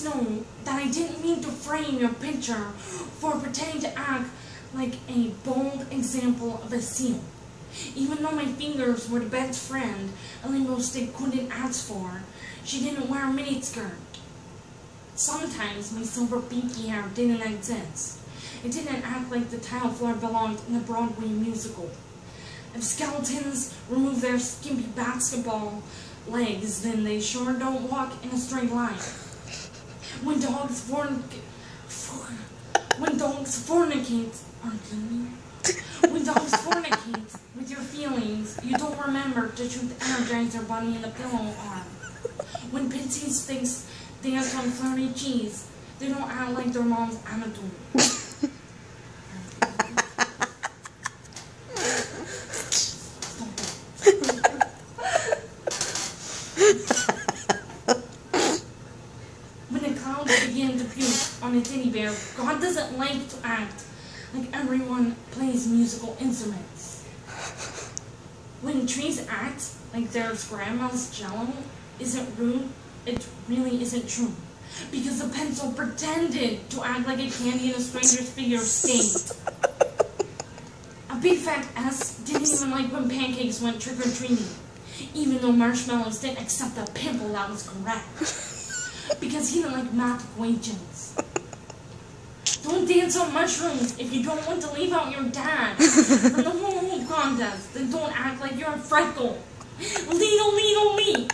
know that I didn't mean to frame your picture for pretending to act like a bold example of a seal. Even though my fingers were the best friend a limbo stick couldn't ask for, she didn't wear a miniskirt. Sometimes my silver pinky hair didn't exist. It didn't act like the tile floor belonged in a Broadway musical. If skeletons remove their skimpy basketball legs, then they sure don't walk in a straight line. When dogs forn... When dogs fornicate... When dogs fornicate with your feelings, you don't remember to shoot the Energizer Bunny in the pillow arm. When pitsy sticks dance on flirty cheese, they don't act like their mom's attitude. Cloud begins to puke on a teddy bear, God doesn't like to act like everyone plays musical instruments. When trees act like their grandma's jello isn't rude, it really isn't true. Because the pencil pretended to act like a candy in a stranger's figure state. A big fat S didn't even like when pancakes went trick-or-treating, even though marshmallows didn't accept the pimple that was correct. Because he didn't like math equations. Don't dance on mushrooms if you don't want to leave out your dad from the whole contest. Then don't act like you're a freckle. Legal, legal, me.